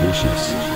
Vicious.